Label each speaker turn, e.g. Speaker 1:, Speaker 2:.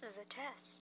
Speaker 1: This is a test.